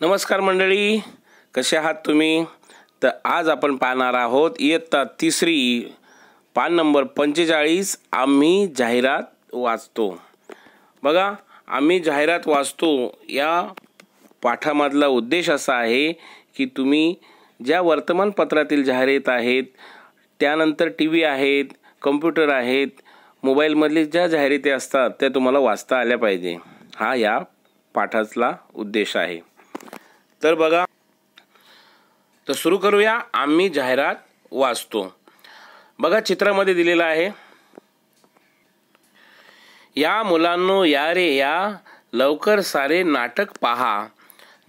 नमस्कार मंडळी कसे आहात तुम्ही? तर आज आपण पाहणार आहोत इयत्ता तिसरी पान नंबर पंचेचाळीस आम्ही जाहिरात वाचतो. बघा आम्ही जाहिरात वाचतो या पाठामधला उद्देश असा आहे की तुम्ही ज्या वर्तमानपत्रातील जाहिरात आहेत त्यानंतर टी व्ही आहेत कम्प्युटर आहेत मोबाईलमधले ज्या जाहिराती असतात त्या तुम्हाला वाचता आल्या पाहिजे. हा या पाठातला उद्देश आहे. तर बघा तर सुरू करूया. आम्ही जाहिरात वाचतो. बघा चित्रामध्ये दिलेलं आहे. या मुलांनो या रे या. लवकर सारे नाटक पहा.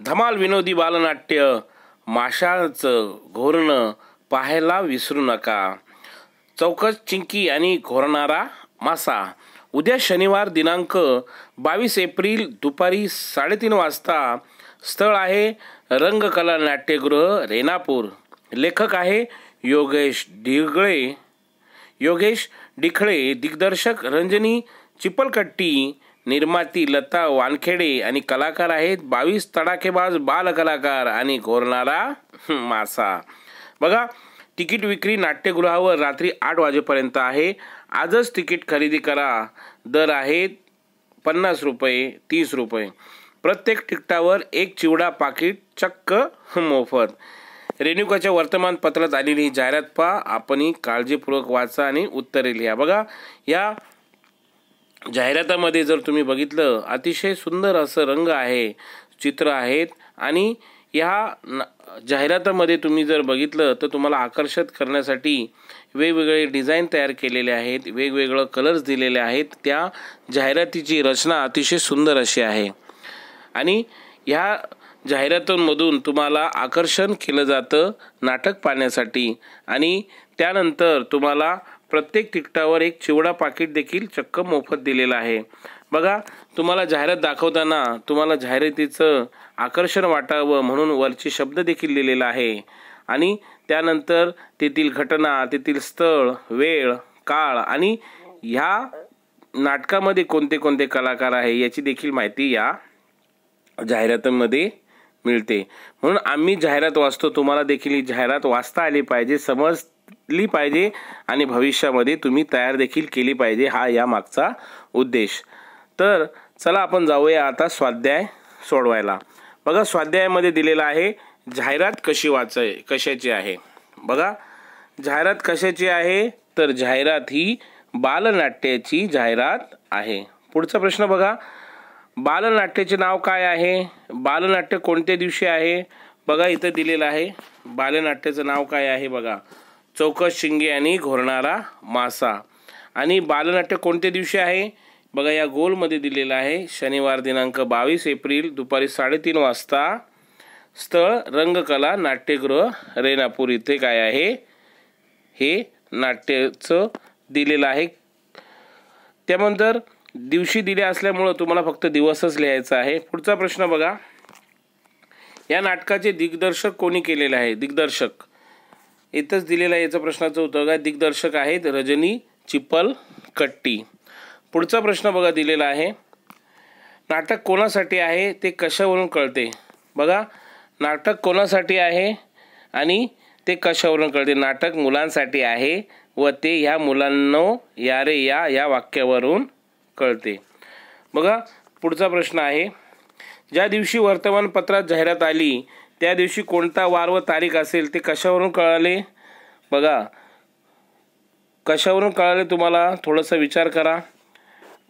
धमाल विनोदी बालनाट्य. माशाचं घोरणं पाहायला विसरू नका. चौकस चिंकी आणि घोरणारा मासा. उद्या शनिवार दिनांक बावीस एप्रिल दुपारी साडेतीन वाजता स्थळ आहे रंगकला नाट्यगृह रेनापूर लेखक आहे योगेश ढिगळे. योगेश डिखळे दिग्दर्शक रंजनी चिपलकट्टी निर्माती लता वानखेडे आणि कलाकार आहेत बावीस तडाखेबाज बालकलाकार आणि घोरणारा मासा. बघा तिकीट विक्री नाट्यगृहावर रात्री आठ वाजेपर्यंत आहे. आजच तिकीट खरेदी करा. दर आहेत पन्नास रुपये तीस रुपये. प्रत्येक तिकटावर एक चिवडा पाकिट चक्क मोफत. रेणुकाच्या वर्तमानपत्रात आलेली ही जाहिरात पहा. आपणही काळजीपूर्वक वाचा आणि उत्तरे लिहा. बघा या जाहिरातामध्ये जर तुम्ही बघितलं अतिशय सुंदर असं रंग आहे चित्र आहेत आणि ह्या जाहिरातामध्ये तुम्ही जर बघितलं तर तुम्हाला आकर्षित करण्यासाठी वेगवेगळे डिझाईन तयार केलेले आहेत वेगवेगळं कलर्स दिलेले आहेत. त्या जाहिरातीची रचना अतिशय सुंदर अशी आहे. आणि ह्या जाहिरातींमधून तुम्हाला आकर्षण केलं जातं नाटक पाहण्यासाठी. आणि त्यानंतर तुम्हाला प्रत्येक तिकटावर एक चिवडा पाकिट देखील चक्क मोफत दिलेलं आहे. बघा तुम्हाला जाहिरात दाखवताना तुम्हाला जाहिरातीचं आकर्षण वाटावं म्हणून वरचे शब्द देखील लिहिलेला आहे. आणि त्यानंतर तेथील घटना तेथील स्थळ वेळ काळ आणि ह्या नाटकामध्ये कोणते कोणते कलाकार आहे याची देखील माहिती या जाहिरातीमध्ये मिळते. म्हणून आम्ही जाहिरात वाचतो तुम्हाला देखील ही जाहिरात वाचता आली पाहिजे समजली पाहिजे आणि भविष्यामध्ये तुम्ही तयार देखील केली पाहिजे हा या मागचा उद्देश. तर चला आपण जाऊया आता स्वाध्याय सोडवायला. बघा स्वाध्यायामध्ये दिलेला आहे जाहिरात कशी वाचाय कशाची आहे? बघा जाहिरात कशाची आहे? तर जाहिरात ही बालनाट्याची जाहिरात आहे. पुढचा प्रश्न बघा बालनाट्याचे नाव काय आहे? बालनाट्य कोणत्या दिवशी आहे? बघा इथं दिलेलं आहे. बालनाट्याचं नाव काय आहे बघा. चौकस शिंगे आणि घोरणारा मासा. आणि बालनाट्य कोणत्या दिवशी आहे? बघा या गोलमध्ये दिलेलं आहे. शनिवार दिनांक बावीस एप्रिल दुपारी साडेतीन वाजता. स्थळ रंगकला नाट्यगृह रेणापूर इथे काय आहे? हे नाट्याचं दिलेलं आहे. त्यानंतर दिवशी दिले असल्यामुळं तुम्हाला फक्त दिवसच लिहायचा आहे. पुढचा प्रश्न बघा. या नाटकाचे दिग्दर्शक कोणी केलेले आहे? दिग्दर्शक. इथंच दिलेला आहे याचं प्रश्नाचं उत्तर. काय दिग्दर्शक आहेत रजनी चिपल कट्टी. पुढचा प्रश्न बघा दिलेला आहे. नाटक कोणासाठी आहे ते कशावरून कळते? बघा नाटक कोणासाठी आहे आणि ते कशावरून कळते? नाटक मुलांसाठी आहे व ते ह्या मुलांनो या रे या या वाक्यावरून कळते. बघा पुढचा प्रश्न आहे. ज्या दिवशी वर्तमानपत्रात जाहिरात आली त्या दिवशी कोणता वार व तारीख असेल ते कशावरून कळाले? बघा कशावरून कळाले तुम्हाला? थोडंसं विचार करा.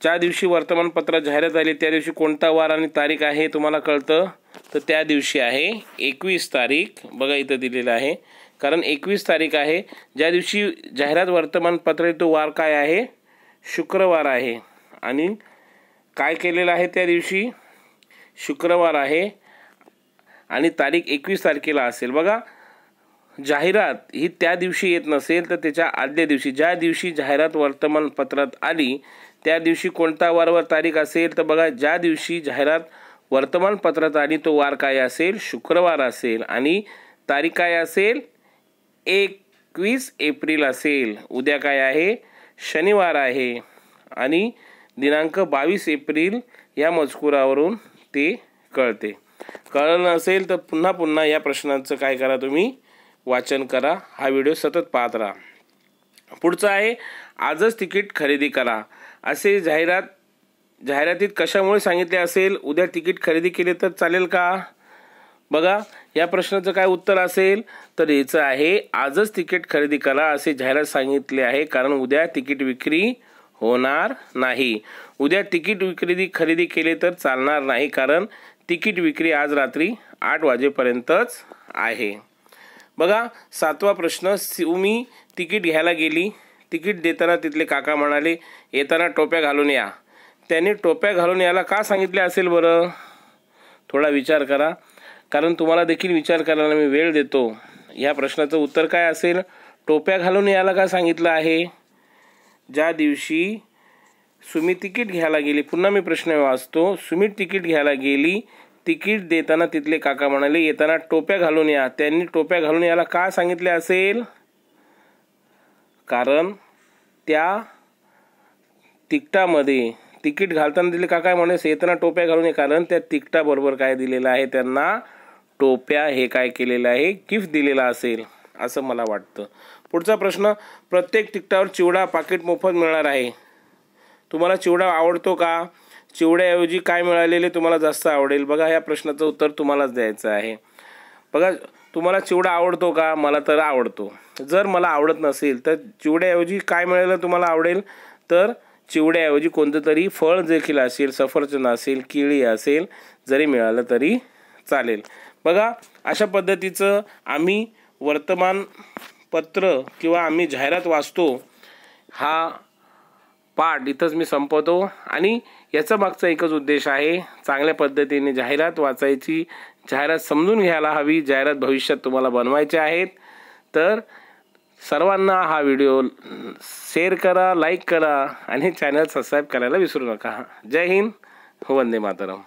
ज्या दिवशी वर्तमानपत्रात जाहिरात आली त्या दिवशी कोणता वार आणि तारीख आहे तुम्हाला कळतं. तर त्या दिवशी आहे एकवीस तारीख. बघा इथं दिलेलं आहे. कारण एकवीस तारीख आहे. ज्या दिवशी जाहिरात वर्तमानपत्र तो वार काय आहे? शुक्रवार आहे. आणि काय केलेलं आहे त्या दिवशी? शुक्रवार आहे आणि तारीख एकवीस तारखेला असेल. बघा जाहिरात ही त्या दिवशी येत नसेल तर त्याच्या आदल्या दिवशी. ज्या दिवशी जाहिरात वर्तमानपत्रात आली त्या दिवशी कोणता वार तारीख असेल? तर बघा ज्या दिवशी जाहिरात वर्तमानपत्रात आली तो वार काय असेल? शुक्रवार असेल. आणि तारीख काय असेल? एकवीस एप्रिल असेल. उद्या काय आहे? शनिवार आहे. आणि दिनांक बावीस एप्रिल या मजकुरावरून ते कळते. कळलं नसेल तर पुन्हा पुन्हा या प्रश्नांचं काय करा तुम्ही? वाचन करा. हा व्हिडिओ सतत पाहत राहा. पुढचं आहे आजच तिकीट खरेदी करा. असे जाहिरात जाहिरातीत कशामुळे सांगितले असेल? उद्या तिकीट खरेदी केले तर चालेल का? बघा या प्रश्नाचं काय उत्तर असेल? तर याचं आहे आजच तिकीट खरेदी करा असे जाहिरात सांगितले आहे. कारण उद्या तिकीट विक्री होणार नाही. उद्या तिकीट विक्री खरेदी केले तर चालणार नाही कारण तिकीट विक्री आज रात्री आठ वाजेपर्यंतच आहे. बघा सातवा प्रश्न मी तिकीट घ्यायला गेली. तिकीट देताना तिथले काका म्हणाले येताना टोप्या घालून या. त्याने टोप्या घालून याला का सांगितले असेल बरं? थोडा विचार करा. कारण तुम्हाला देखील विचार करायला मी वेळ देतो. ह्या प्रश्नाचं उत्तर काय असेल? टोप्या घालून याला का सांगितलं आहे? ज्या दिवशी सुमी तिकीट घ्यायला गेली पुन्हा मी प्रश्न वाचतो सुमित तिकीट घ्यायला गेली तिकीट देताना तिथले काका म्हणाले येताना टोप्या घालून या. त्यांनी टोप्या घालून याला का सांगितले असेल? कारण त्या तिकटामध्ये तिकीट घालताना दिले काका म्हणे येताना टोप्या घालून ये. कारण त्या तिकटाबरोबर काय दिलेलं आहे? त्यांना टोप्या हे काय केलेलं आहे? गिफ्ट दिलेला असेल. असं मला वाटतं. पुढचा प्रश्न प्रत्येक तिकटावर चिवडा पाकिट मोफत मिळणार आहे. तुम्हाला चिवडा आवडतो का? चिवड्याऐवजी काय मिळालेले तुम्हाला जास्त आवडेल? बघा या प्रश्नाचं उत्तर तुम्हालाच द्यायचं आहे. बघा तुम्हाला चिवडा आवडतो का? मला तर आवडतो. जर मला आवडत नसेल तर चिवड्याऐवजी काय मिळालं तुम्हाला आवडेल? तर चिवड्याऐवजी कोणतं तरी फळ देखील असेल सफरचंद असेल केळी असेल जरी मिळालं तरी चालेल. बघा अशा पद्धतीचं आम्ही वर्तमानपत्र किंवा आम्ही जाहिरात वाचतो हा पाठ इथंच मी संपवतो. आणि याचा मागचा एकच उद्देश आहे चांगल्या पद्धतीने जाहिरात वाचायची. जाहिरात समजून घ्यायला हवी. जाहिरात भविष्यात तुम्हाला बनवायचे आहेत. तर सर्वांना हा व्हिडिओ शेअर करा लाईक करा आणि चॅनल सबस्क्राईब करायला विसरू नका. जय हिंद. वंदे मातरम.